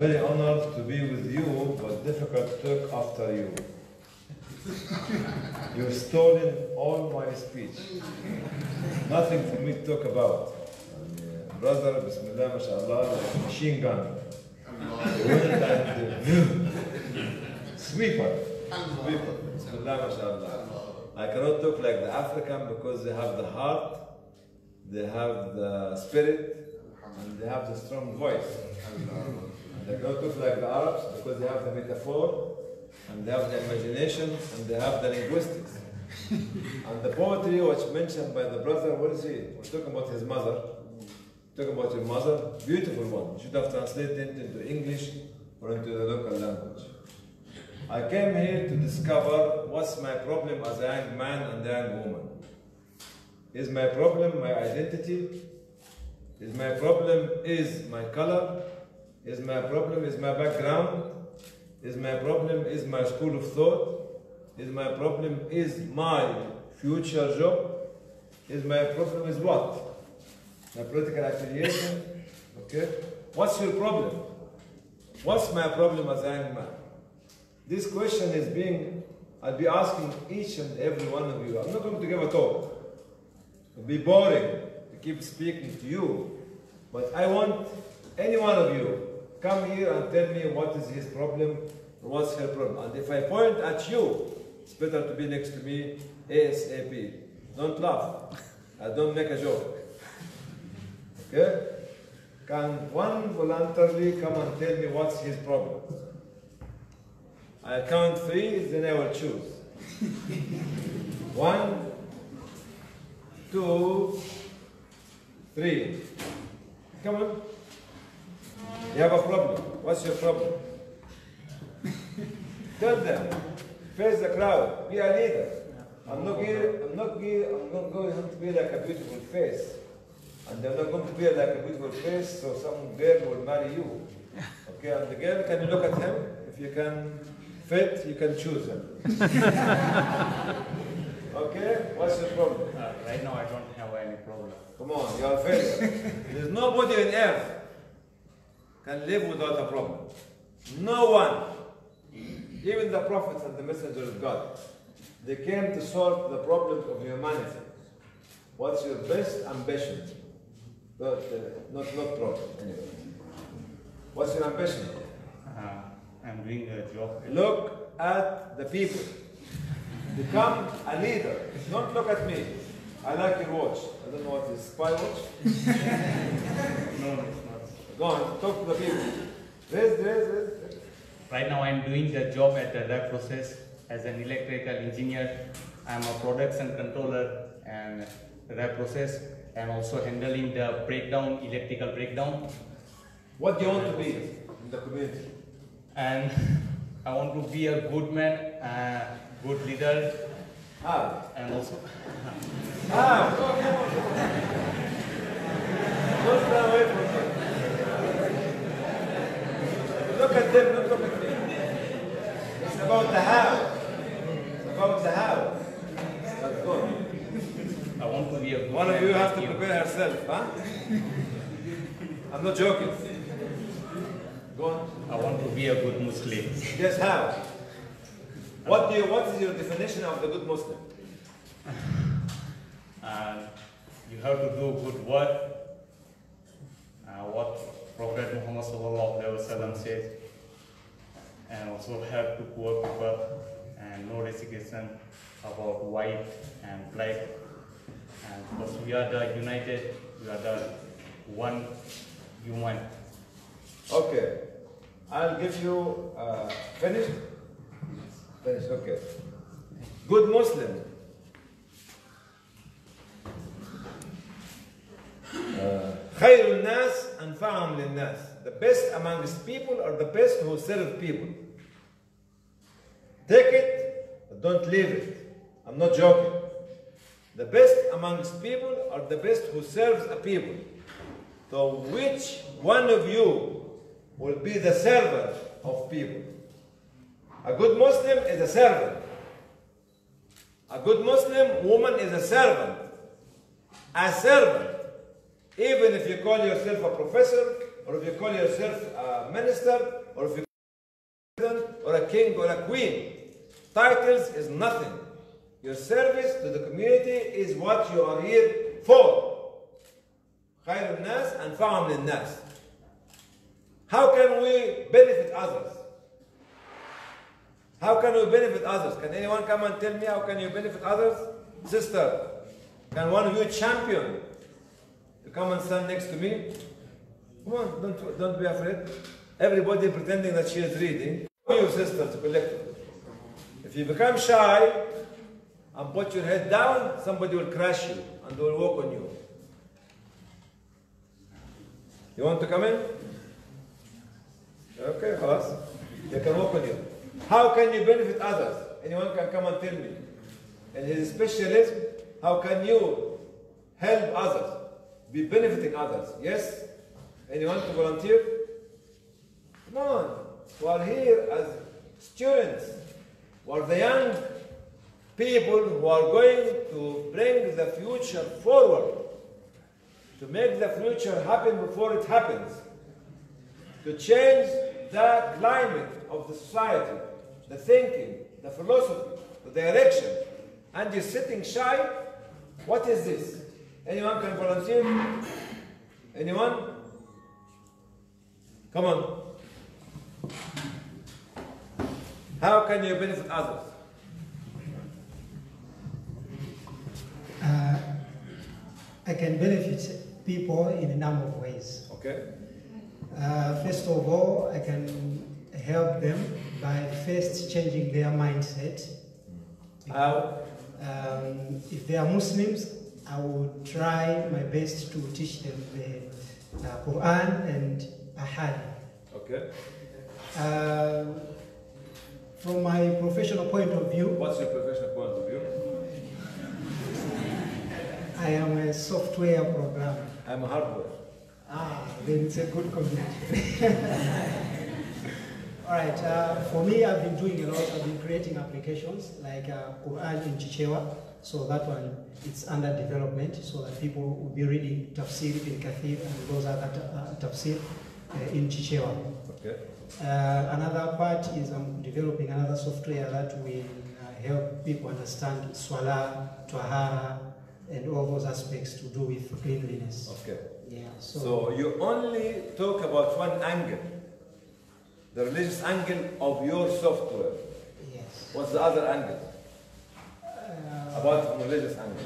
Very honored to be with you, but difficult to talk after you. You've stolen all my speech. Nothing for me to talk about. And, brother, Bismillah, mashallah, like machine gun. Went and uh, sweeper. Sweeper. Bismillah, mashallah. I cannot talk like the African because they have the heart, they have the spirit, and they have the strong voice. And don't talk like the Arabs because they have the metaphor, and they have the imagination, and they have the linguistics. and the poetry which mentioned by the brother, what is he? We're talking about his mother. Talking about your mother, beautiful one. You should have translated it into English or into the local language. I came here to discover what's my problem as a young man and a young woman. Is my problem my identity? Is my problem is my color? Is my problem is my background? Is my problem is my school of thought? Is my problem is my future job? Is my problem is what? My political affiliation? Okay? What's your problem? What's my problem as a young man? This question is being, I'll be asking each and every one of you. I'm not going to give a talk. It'll be boring to keep speaking to you. But I want any one of you come here and tell me what is his problem what's her problem. And if I point at you, it's better to be next to me ASAP. Don't laugh. I don't make a joke. Okay? Can one voluntarily come and tell me what's his problem? I count three, then I will choose. One, two, three. Come on. You have a problem. What's your problem? Tell them. Face the crowd. Be a leader. I'm not here, I'm not here, I'm not going to be like a beautiful face. And I'm not going to be like a beautiful face so some girl will marry you. Okay, and the girl, can you look at him? If you can fit, you can choose him. okay? What's your problem? Uh, right now, I don't have any problem. Come on, you are a failure. There's nobody on earth can live without a problem. No one. Even the prophets and the messengers of God. They came to solve the problems of humanity. What's your best ambition? Not, uh, not, not problem, anyway. What's your ambition? Uh, I'm doing a job. Look at the people. Become a leader. Don't look at me. I like your watch. I don't know what is spy watch. No, no, it's not. Go on, talk to the people. Raise, raise, raise. Right now, I'm doing the job at the Rap Process as an electrical engineer. I'm a production controller and Rap Process and also handling the breakdown, electrical breakdown. What do you want to be in the community? And I want to be a good man, uh, good leader, How? and also How? Don't away from them. Look at them, don't look at me. It's about the how. It's about the how. That's good. I want to be a good One of you has to prepare herself, huh? I'm not joking. Go on. I want to be a good Muslim. Yes, how? What do you, what is your definition of the good Muslim? and you have to do good work. Uh, what Prophet Muhammad sallallahu alaihi wasallam says, and also help to poor people, and no restriction about white and black. And because we are the united, we are the one human. Okay. I'll give you, uh, finished? Finished, okay. Good Muslim. Uh, خير الناس أنفعهم للناس. the best amongst people are the best who serve people. Take it, don't leave it. I'm not joking. The best amongst people are the best who serves a people. So which one of you will be the servant of people? A good Muslim is a servant. A good Muslim woman is a servant. A servant. Even if you call yourself a professor or if you call yourself a minister, or if you president, or a king, or a queen. Titles is nothing. Your service to the community is what you are here for. خير الناس أنفعهم للناس. How can we benefit others? How can we benefit others? Can anyone come and tell me how can you benefit others? Sister, can one of you champion to come and stand next to me? Come on, don't, don't be afraid. Everybody pretending that she is reading. You sisters collectively. If you become shy and put your head down, somebody will crash you and they will walk on you. You want to come in? Okay, خلاص. They can walk on you. How can you benefit others? Anyone can come and tell me. In his specialism, how can you help others? Be benefiting others? Yes? Anyone to volunteer? Come on. We are here as students. We are the young people who are going to bring the future forward. To make the future happen before it happens. To change the climate of the society, the thinking, the philosophy, the direction. And you're sitting shy? What is this? Anyone can volunteer? Anyone? Come on. How can you benefit others? Uh, I can benefit people in a number of ways. Okay. Uh, first of all, I can help them by first changing their mindset. How? Um, if they are Muslims, I will try my best to teach them the uh, Quran and Ahad. Okay. Uh, from my professional point of view, What's your professional point of view? I am a software programmer. I'm a hardware. Ah, then it's a good combination. All right, uh, for me, I've been doing a lot. I've been creating applications like uh, Quran in Chichewa. So that one, it's under development so that people will be reading Tafsir Ibn Kathir and those other uh, Tafsir in Chichewa. Okay. Uh, another part is I'm developing another software that will uh, help people understand Swala, Twahara, and all those aspects to do with cleanliness. Okay. Yeah, So you only talk about one angle, the religious angle of your software. yes. What's the other angle? Uh, About the religious angle.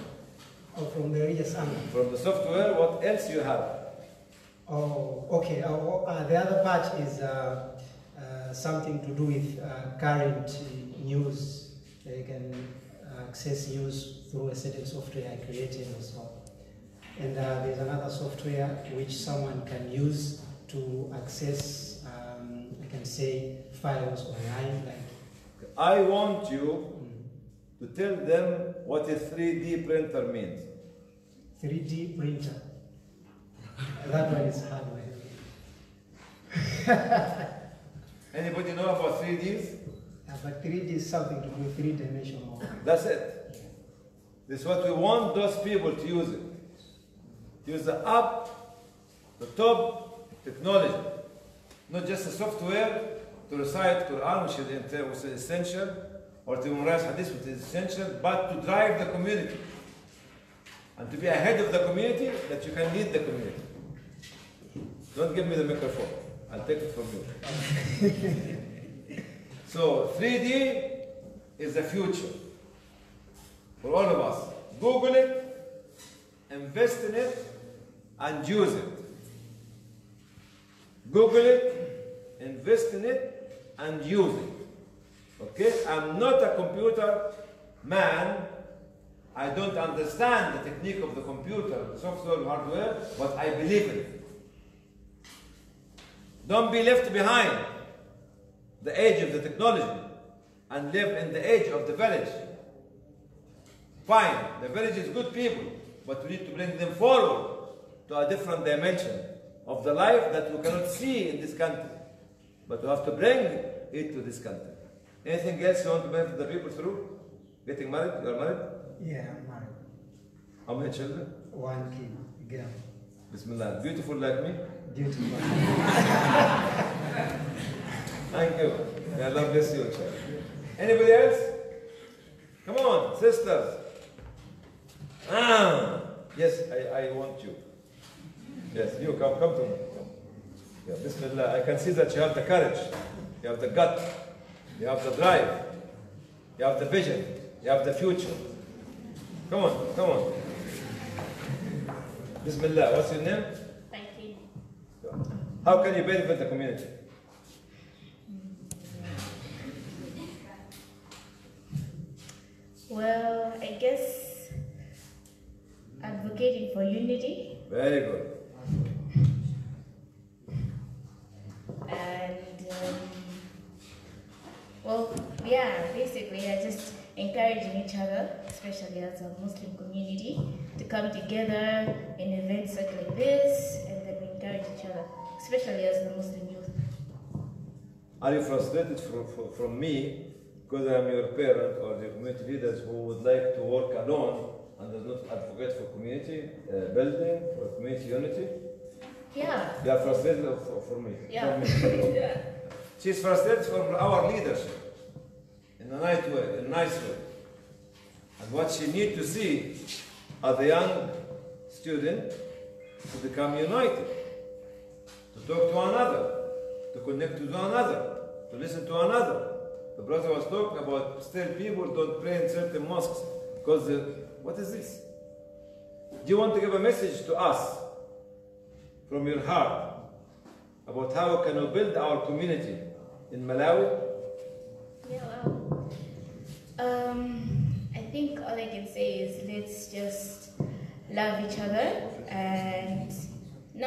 oh, from the religious angle. From the software, what else you have? Oh, okay. Uh, oh, uh, the other part is uh, uh, something to do with uh, current news. They can access news through a certain software I created or so. And uh, there's another software which someone can use to access, um, I can say, files online. Like, I want you mm, to tell them what a 3D printer means. 3D printer. That one is hardware. Anybody know about 3Ds? Uh, but 3D is something to do three dimensional. That's it. This is what we want those people to use it. Use the up, the top technology, not just the software to recite Quran, which is essential, or to memorize Hadith, which is essential, but to drive the community and to be ahead of the community that you can lead the community. Don't give me the microphone. I'll take it from you. so 3D is the future for all of us. Google it, invest in it, and use it. Google it, invest in it, and use it. Okay? I'm not a computer man. I don't understand the technique of the computer, the software, hardware, but I believe in it. Don't be left behind the age of the technology and live in the age of the village. Fine, the village is good people, but we need to bring them forward to a different dimension of the life that we cannot see in this country. But we have to bring it to this country. Anything else you want to benefit the people through? Getting married? You are married? Yeah, I'm married. How many children? One kid, girl. Bismillah. Beautiful like me? Thank you. May Allah bless you, inshallah. Anybody else? Come on, sisters. Ah, yes, I, I want you. Yes, you come, come to me. Come. Yeah, Bismillah. I can see that you have the courage, you have the gut, you have the drive, you have the vision, you have the future. Come on, come on. Bismillah. What's your name? How can you benefit the community? Well, I guess advocating for unity Very good. and um, well, yeah, basically, I just encouraging each other, especially as a Muslim community, to come together in events such like this, and then we encourage each other, especially as the Muslim youth. Are you frustrated from, from, from me because I am your parent or the community leaders who would like to work alone and does not advocate for community uh, building, for community unity? Yeah, You are frustrated of- for me. yeah, me. yeah. She's frustrated from our leadership in a nice way, in a nice way. And what she needs to see are the young student to become united, talk to another, to connect to another, to listen to another. The brother was talking about still people don't pray in certain mosques because uh, what is this? Do you want to give a message to us from your heart about how can we build our community in Malawi? Yeah, well, um, I think all I can say is let's just love each other and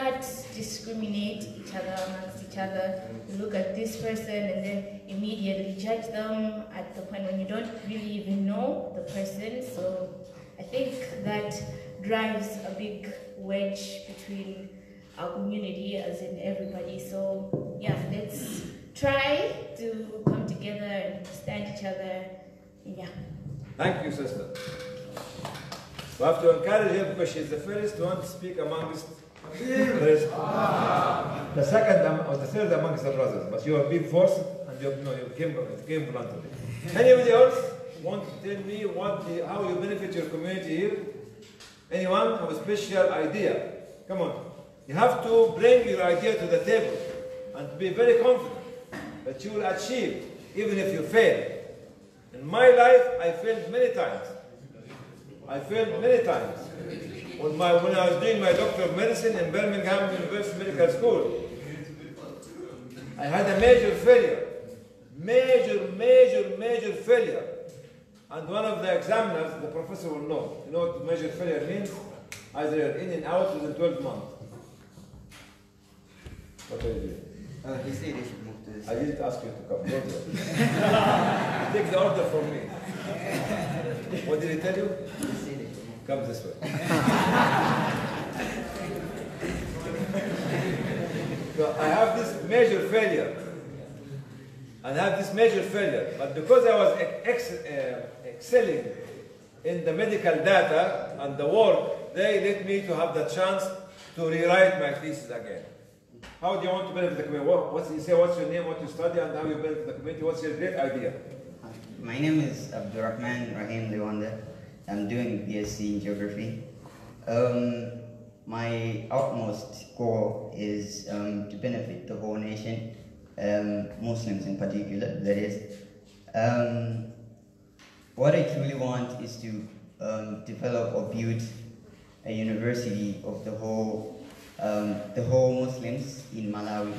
not discriminate each other amongst each other. You Look at this person and then immediately judge them at the point when you don't really even know the person. So I think that drives a big wedge between our community, as in everybody. So yeah, let's try to come together and understand each other. Yeah. Thank you, sister. We have to encourage her because she's the first one to speak amongst the second or the third amongst the brothers, but you have been forced and you, no, you came, came voluntarily. Anybody else want to tell me what the, how you benefit your community here? Anyone have a special idea? Come on. You have to bring your idea to the table and be very confident that you will achieve even if you fail. In my life, I failed many times. I failed many times. When, my, when I was doing my Doctor of Medicine in Birmingham University Medical School, I had a major failure. Major, major, major failure. And one of the examiners, the professor will know. You know what major failure means? Either you're in and out within 12 months. What are you doing? Uh, he said he should move to this. I didn't ask you to come. Take the order from me. What did he tell you? He said he should move. Come this way. so I have this major failure. I have this major failure. But because I was ex- uh, excelling in the medical data and the work, they let me to have the chance to rewrite my thesis again. How do you want to benefit the community? What, what's, you say what's your name, what you study, and how you benefit the community? What's your great idea? My name is Abdurrahman Rahim Lewanda. I'm doing BSc in Geography. Um, my utmost goal is um, to benefit the whole nation, um, Muslims in particular, that is. Um, what I truly want is to um, develop or build a university of the whole, um, the whole Muslims in Malawi.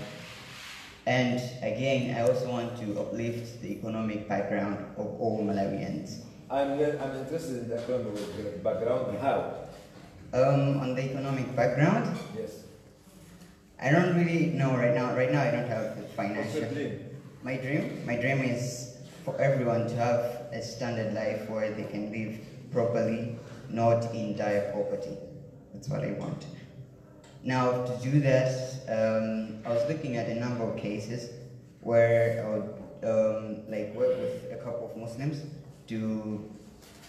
And again, I also want to uplift the economic background of all Malawians. I'm, I'm interested in the economic background and how. Um, on the economic background, Yes. I don't really know right now. Right now, I don't have the What's financial. your dream? My dream, my dream is for everyone to have a standard life where they can live properly, not in dire poverty. That's what I want. Now, to do that, um, I was looking at a number of cases where I would um, like work with a couple of Muslims to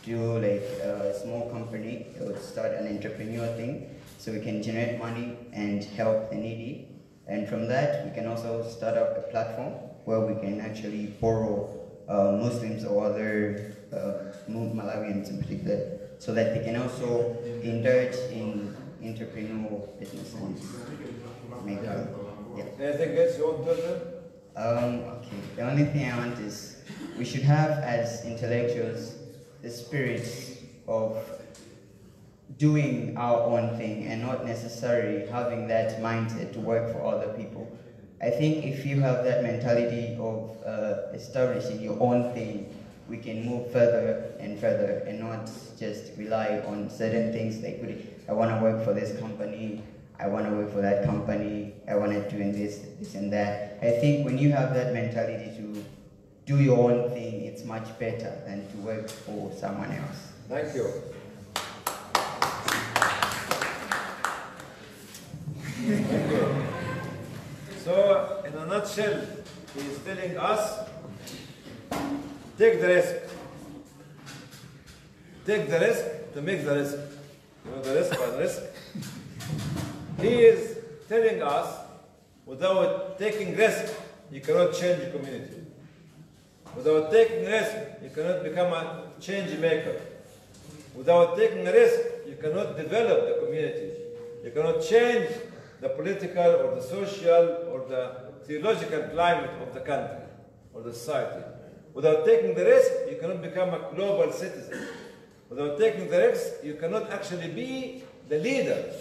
do like a small company. Would start an entrepreneur thing so we can generate money and help the needy And from that, we can also start up a platform where we can actually borrow uh, Muslims or other uh, Malawians in particular, so that they can also indulge in entrepreneurial business and make Yeah. yeah. Um, okay, the only thing I want is we should have as intellectuals the spirit of doing our own thing and not necessarily having that mindset to work for other people. I think if you have that mentality of uh, establishing your own thing, we can move further and further and not just rely on certain things like, I want to work for this company, I want to work for that company, I want to do this, this and that. I think when you have that mentality to do your own thing, it's much better than to work for someone else. Thank you. Thank you. So, in a nutshell, he is telling us take the risk. Take the risk to make the risk. You know the risk by the risk? He is telling us without taking risk, you cannot change the community. Without taking risk, you cannot become a change maker. Without taking risk, you cannot develop the community. You cannot change the political or the social or the theological climate of the country or the society. Without taking the risk, you cannot become a global citizen. Without taking the risk, you cannot actually be the leader.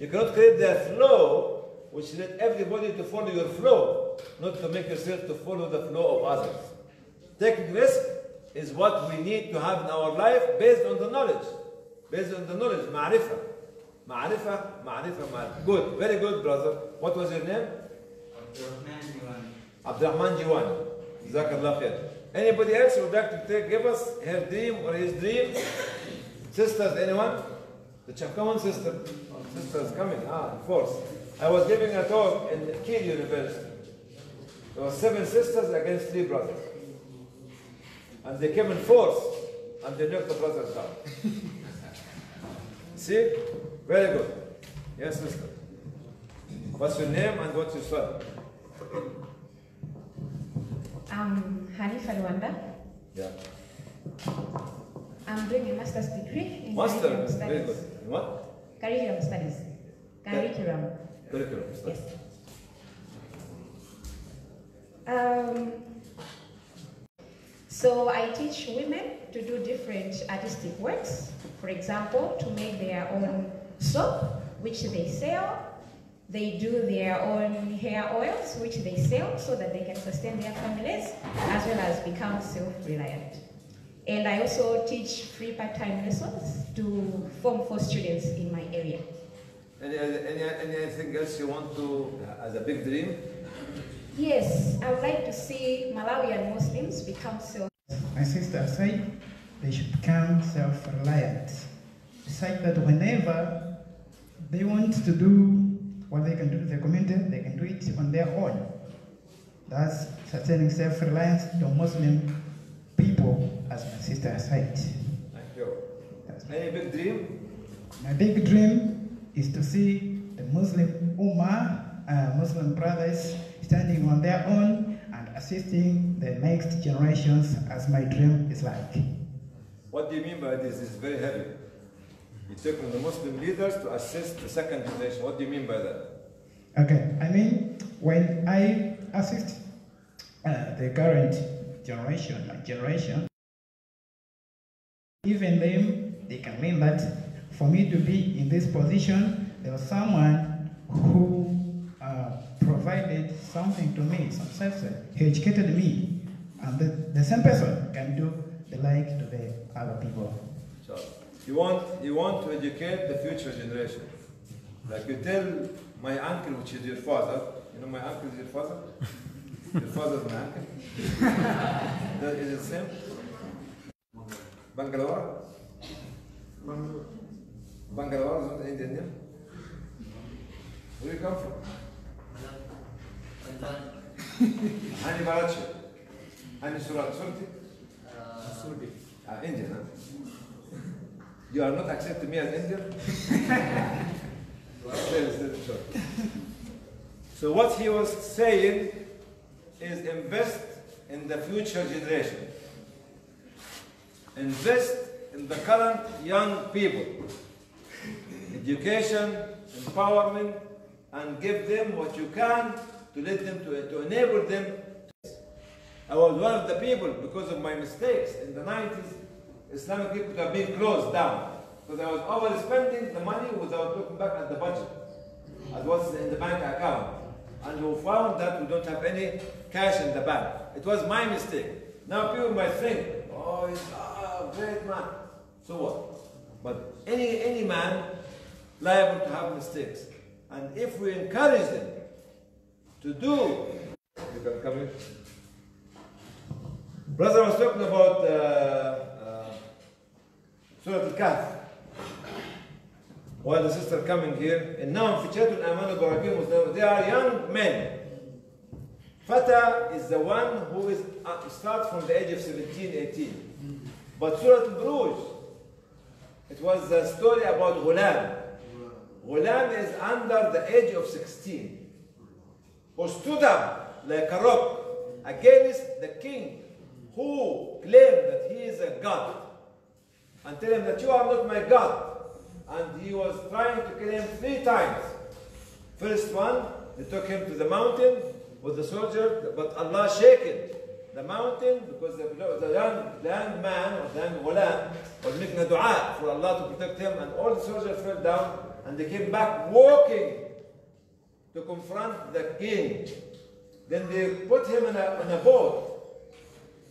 You cannot create the flow which let everybody to follow your flow, not to make yourself to follow the flow of others. Taking risk is what we need to have in our life based on the knowledge. Based on the knowledge, ma'rifah. Ma'rifah, ma'rifah, ma'rifah. Good, very good, brother. What was your name? Abdurrahman Jiwan. Jazakallah khair. Anybody else would like to take, give us her dream or his dream? Sisters, anyone? The on, sister. Sisters coming. Ah, of course. I was giving a talk in Kiel University. There were seven sisters against three brothers. And they came in force and they knocked the brothers down. See? Very good. Yes, sister. What's your name and what's your son? I'm Hanifa Luanda. Yeah. I'm doing a master's degree in Master, very good. What? Curriculum studies. Curriculum. Curriculum. studies. Yes. Um, so I teach women to do different artistic works. For example, to make their own soap, which they sell. They do their own hair oils, which they sell so that they can sustain their families as well as become self-reliant. And I also teach free part-time lessons to Form 4 students in my area. Any, any, anything else you want to, uh, as a big dream? Yes, I would like to see Malawian Muslims become self. My sister said they should become self-reliant, such that whenever they want to do what they can do to the community, they can do it on their own. That's sustaining self-reliance to Muslim people, as my sister said. Thank you. Any big dream? My big dream is to see the Muslim Ummah, uh, Muslim brothers, standing on their own and assisting the next generations as my dream is like. What do you mean by this? It's very heavy. You take on the Muslim leaders to assist the second generation. What do you mean by that? Okay, I mean, when I assist uh, the current generation, my generation, even them, they can learn that for me to be in this position, there was someone who uh, provided something to me, some service. He educated me, and the, the same person can do the like to the other people. So you want you want to educate the future generation. Like you tell my uncle, which is your father. You know my uncle is your father. father is my uncle. that is the same. Bangalore. Bangalore is not Indian name. Where do you come from? Hani Marachi. Hani Surat. Surti? Surti. Ah, Indian, huh? You are not accepting me as Indian? Stay, stay, sure. So what he was saying is invest in the future generation. Invest in the current young people. Education, empowerment, and give them what you can to let them to, to enable them. I was one of the people because of my mistakes in the 90s. Islamic people have been closed down because I was overspending the money without looking back at the budget at what's in the bank account. And we found that we don't have any cash in the bank. It was my mistake. Now people might think, oh, he's a great man. So what? But any, any man liable to have mistakes. And if we encourage them to do, you can come in. Brother was talking about uh, uh, Surah Al-Kahf While the sister coming here, إنهم فتية آمنوا بربهم وازدادوا- They are young men. Fata is the one who is uh, start from the age of 17, 18. But Surah Al-Buruj, it was the story about Ghulam. Ghulam is under the age of 16. Who stood up like a rock against the king who claimed that he is a god and tell him that you are not my god. And he was trying to kill him three times. First one, they took him to the mountain with the soldier, but Allah shaken the mountain because the, the, young, young man or the young ghulam was making a dua for Allah to protect him, and all the soldiers fell down and they came back walking to confront the king. Then they put him in a, in a boat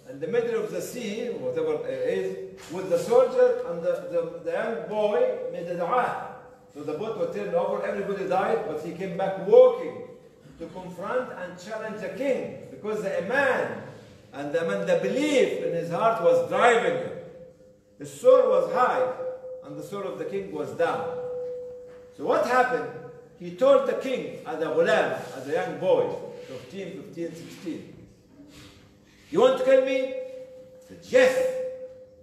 in the middle of the sea, whatever it is, with the soldier and the, the, the young boy made a dua. So the boat was turned over, everybody died, but he came back walking to confront and challenge the king because the iman and the, man, the belief in his heart was driving him. His soul was high and the soul of the king was down. So what happened? He told the king as a ghulam, as a young boy, 15, 15, 16, you want to kill me? Said, yes.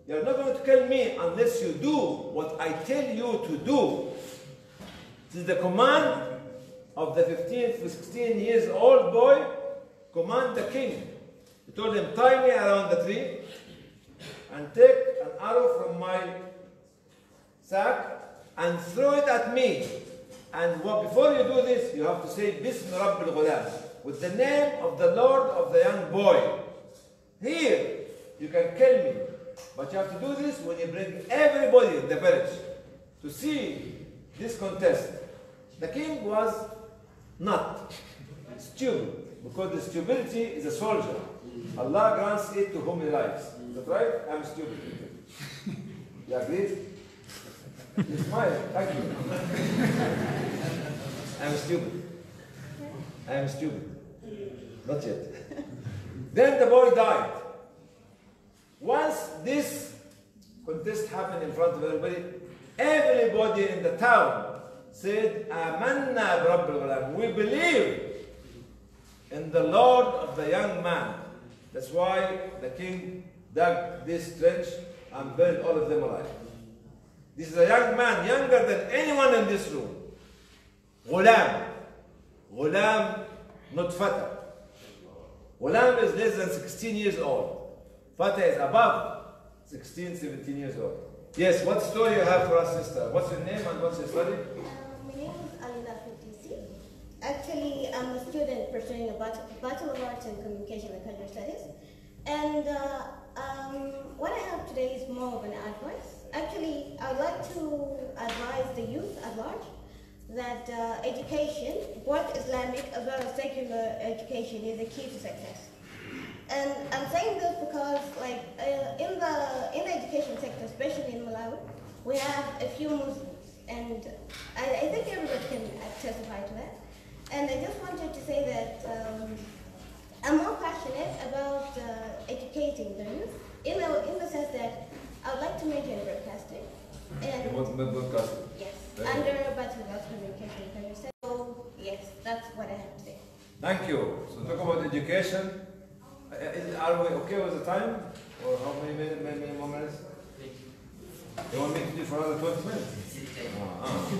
You're not going to kill me unless you do what I tell you to do. This is the command of the 15 to 16 years old boy. Command the king. He told him, tie me around the tree and take an arrow from my sack and throw it at me. And what, before you do this, you have to say, Bism Rabbil Ghulam, with the name of the Lord of the young boy. Here, you can kill me. But you have to do this when you bring everybody in the village to see this contest. The king was not stupid, because the stupidity is a soldier. Allah grants it to whom He likes. Is that right? I'm stupid. You agree? You smile. Thank you. I'm stupid. I'm stupid. Not yet. Then the boy died. Once this contest happened in front of everybody, everybody in the town said, Amanna Rabb al We believe in the Lord of the young man. That's why the king dug this trench and burned all of them alive. This is a young man, younger than anyone in this room. Ghulam. Ghulam, not Fatah. Ghulam is less than 16 years old. Fatah is above 16, 17 years old. Yes, what story you have for us, sister? What's your name and what's your study? Uh, my name is Alina Futisi. Actually, I'm a student pursuing a Bachelor Bachelor of Arts in Communication and Cultural Studies. And uh, um, what I have today is more of an advice. Actually, I would like to advise the youth at large that uh, education, both Islamic as well as secular education, is a key to success. And I'm saying this because, like, uh, in the in the education sector, especially in Malawi, we have a few Muslims, and I, I think everybody can testify to that. And I just wanted to say that um, I'm more passionate about uh, educating the youth in the in the sense that I would like to major in broadcasting. And You want to make broadcasting? yes, Very under Bachelor of Communication and Cultural Studies. So yes, that's what I have to say. Thank you. So talk about education. Uh, is- Are we okay with the time? Or how many minutes, many, many more minutes? You want me to do for another 20 minutes? Ah, ah.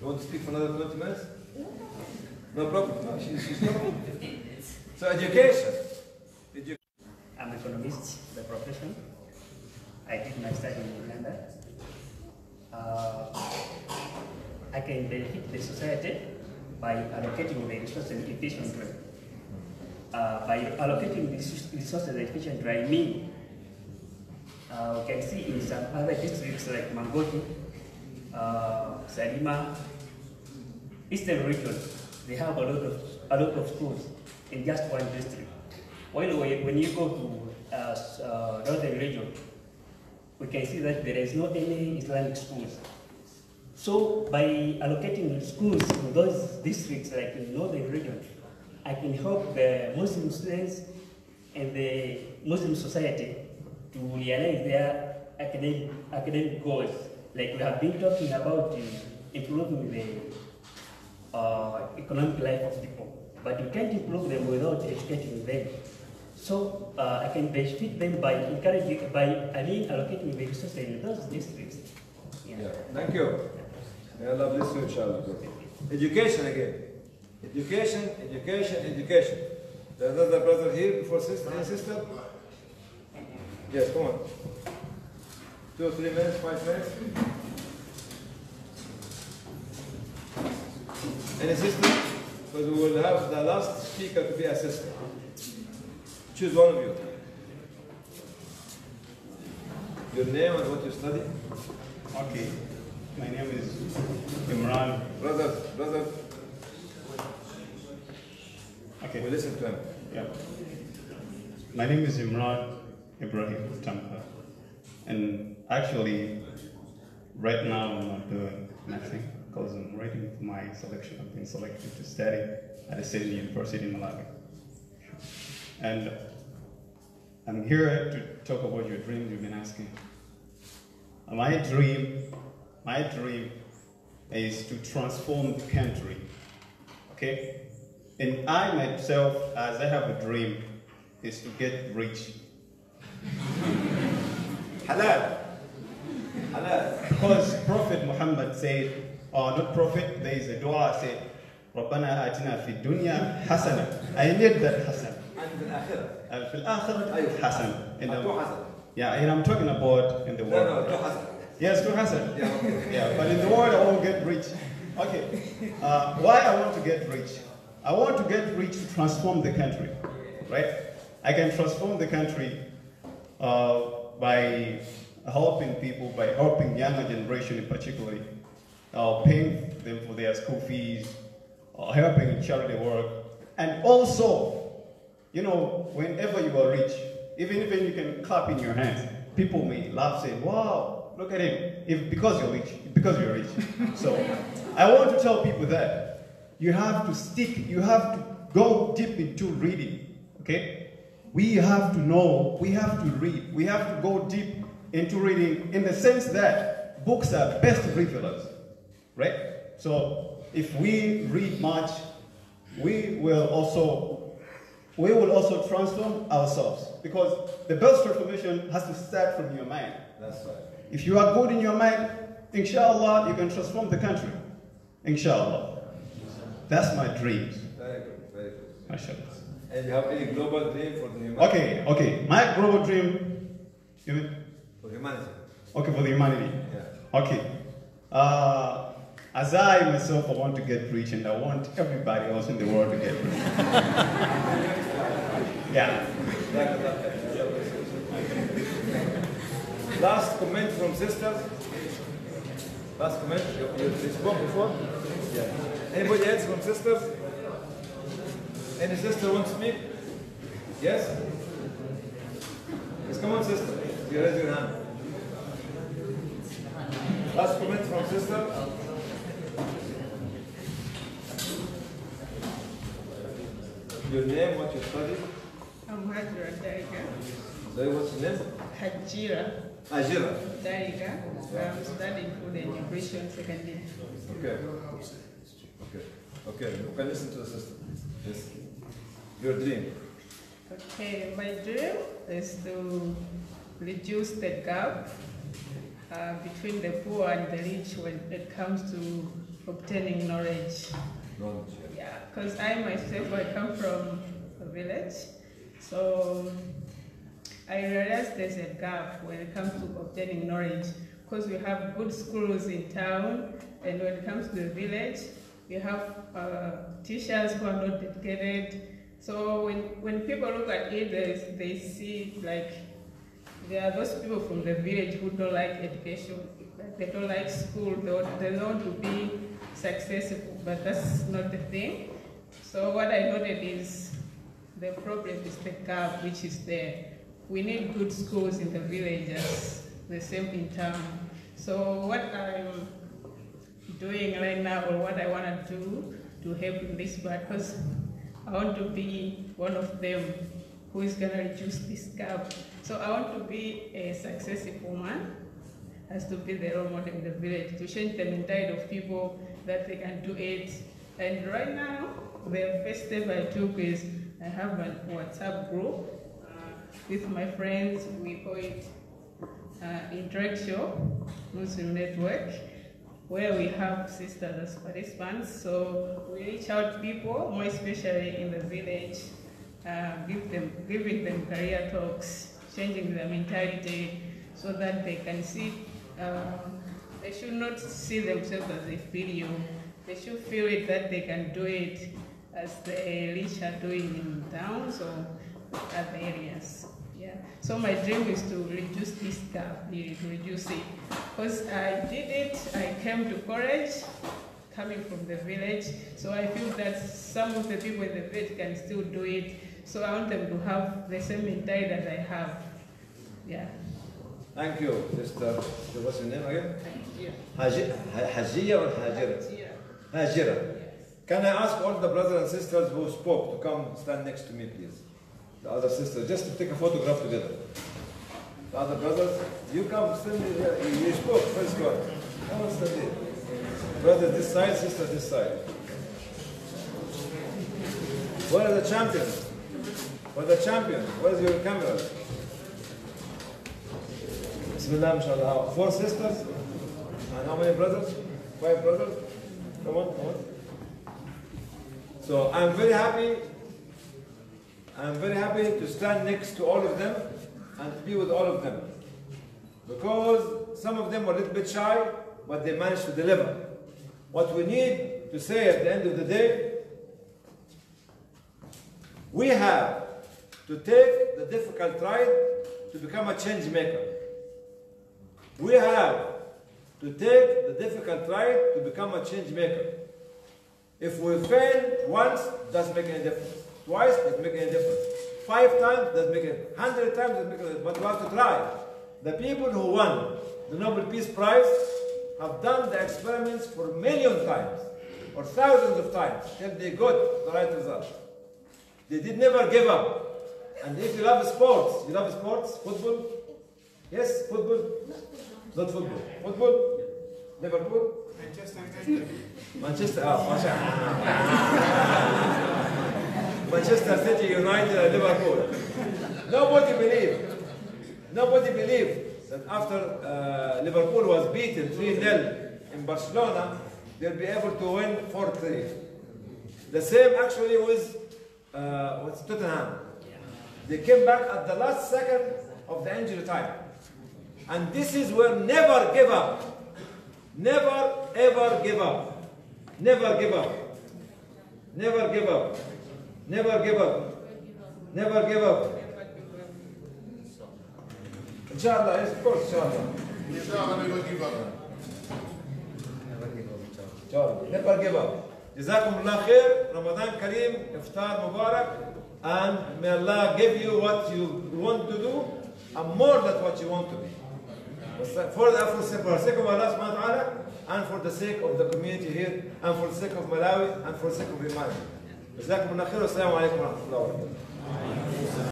You want to speak for another 20 minutes? No problem. No, she's, she's not. So education. Edu- I'm an economist by profession. I did my study in Uganda. Uh, I can benefit the society by allocating the resources efficiently. Uh, by allocating resources efficiently, I mean, uh, we can see in some other districts like Mangochi, uh, Salima, Eastern region, they have a lot of a lot of schools in just one district. While when you go to uh, uh, northern region, we can see that there is not any Islamic schools. So by allocating schools to those districts like in northern region, I can help the Muslim students and the Muslim society to realize their academic, academic goals. Like we have been talking about improving the uh, economic life of people, but you can't improve them without educating them. So uh, I can benefit them by encouraging, by I mean allocating the resources in those districts. Yeah. Yeah. Thank you. May Allah bless you, inshallah. Education again. Education, education, education. There's another brother here before sister. Any sister? Yes, come on. Two, or three minutes, five minutes. Any sister? Because we will have the last speaker to be a sister. Choose one of you. Your name and what you study? Okay, my name is Imran. Brother, brother, Okay. we listen to him. Yeah. My name is Imran Ibrahim Tampa. And actually, right now I'm not doing nothing because I'm waiting for my selection. I've been selected to study at the same university in Malawi. And I'm here to talk about your dream you've been asking. My dream, my dream is to transform the country. Okay? And I myself, as I have a dream, is to get rich. Halal. Halal. Because Prophet Muhammad said, or not Prophet, there is a dua said, ربنا آتنا في الدنيا حسنة. I need that حسنة. And في الآخرة. And في الآخرة أيوة. حسنة. And تو I'm- حسن. yeah, and I'm talking about in the No, world. no, تو حسن. Yes, to Hassan. Yeah, okay. Yeah, but in the world, I won't get rich. Okay. Uh, why I want to get rich? I want to get rich to transform the country, right? I can transform the country uh, by helping people, by helping younger generation in particular, uh, paying them for their school fees, uh, helping in charity work, and also, you know, whenever you are rich, even if you can clap in your hands, people may laugh, say, "Wow, look at him!" If because you're rich, because you're rich. so, I want to tell people that you have to stick, you have to go deep into reading. Okay, we have to know, we have to read, we have to go deep into reading in the sense that books are best revealers, right? So, if we read much, we will also we will also transform ourselves because the best transformation has to start from your mind. That's right. If you are good in your mind, inshallah, you can transform the country. Inshallah. That's my dreams. Very good, very good. Mashallah. And you have any global dream for the humanity? Okay, okay. My global dream, you mean? For humanity. Okay, for the humanity. Yeah. Okay. Uh, as I myself, I want to get rich and I want everybody else in the world to get rich. yeah. Last comment from sisters. Last comment. You, spoke before? Yeah. Anybody else from sisters? Any sister want to speak? Yes? Yes, come on, sister. You raise your hand. Last comment from sister. Your name, what you study? I'm Hajira Dariga. Sorry, what's your name? Hajira Ajira. Dariga. I'm studying food and nutrition second year. Okay. Okay. Okay. You can listen to the system. Yes. Your dream. Okay, my dream is to reduce the gap uh, between the poor and the rich when it comes to obtaining knowledge. Knowledge. Yeah. because I myself, I come from a village. So I realized there's a gap when it comes to obtaining knowledge because we have good schools in town and when it comes to the village, we have uh, teachers who are not dedicated. So when, when people look at it, they, they see like there are those people from the village who don't like education, they don't like school, they want, they want to be successful, but that's not the thing. So what I noted is the problem is the gap which is there. We need good schools in the villages, the same in town. So what I'm doing right now, or what I want to do to help in this because I want to be one of them who is going to reduce this gap. So I want to be a successful woman, has to be the role model in the village, to change the mentality of people that they can do it. And right now, the first step I took is I have a WhatsApp group uh, with my friends. We call it uh, Muslim Network, where we have sisters as participants. So we reach out to people, more especially in the village, uh, give them, giving them career talks, changing their mentality so that they can see, uh, they should not see themselves as a failure. They should feel it that they can do it as the rich are doing in towns or other areas. Yeah. So my dream is to reduce this gap, reduce it. Because I did it, I came to college, coming from the village, so I feel that some of the people in the village can still do it. So I want them to have the same mentality that I have. Yeah. Thank you, sister. What's your name again? Yeah. Haji- Hajiya or Hajira? Hajira. Can I ask all the brothers and sisters who spoke to come stand next to me, please? The other sisters, just to take a photograph together. The other brothers, you come stand here. You spoke, first God. Come on, stand here. Brothers this side, sister this side. Where are the champions? Where are the champions? Where's your camera? Bismillah, mashallah. Four sisters? And how many brothers? Five brothers? Come on, come on. So I'm very happy. I'm very happy to stand next to all of them and to be with all of them. Because some of them were a little bit shy, but they managed to deliver. What we need to say at the end of the day, we have to take the difficult ride to become a change maker. We have to take the difficult ride to become a change maker. If we fail once, doesn't make any difference. Twice, doesn't make any difference. Five times, doesn't make Hundred times, doesn't make difference. But we have to try. The people who won the Nobel Peace Prize have done the experiments for million times or thousands of times till they got the right result. They did never give up. And if you love sports, you love sports, football? Yes, football? Not football. Football? Liverpool? Manchester United. Manchester, oh, Manchester Manchester City United and Liverpool. Nobody believed. Nobody believed that after uh, Liverpool was beaten 3-0 in Barcelona, they'll be able to win 4-3. The same actually with uh, what's Tottenham. They came back at the last second of the injury time. And this is where never give up. Never ever give up. Never give up. Never give up. Never give up. Never give up. Inshallah, yes, of course, inshallah. Inshallah, never give up. Inshallah, never give up. جزاكم الله خير رمضان كريم إفطار مبارك and may Allah give you what you want to do and more than what you want to be. For the, for the sake of Allah subhanahu wa ta'ala and for the sake of the community here and for the sake of Malawi and for the sake of humanity. جزاكم الله خير والسلام عليكم ورحمة الله وبركاته.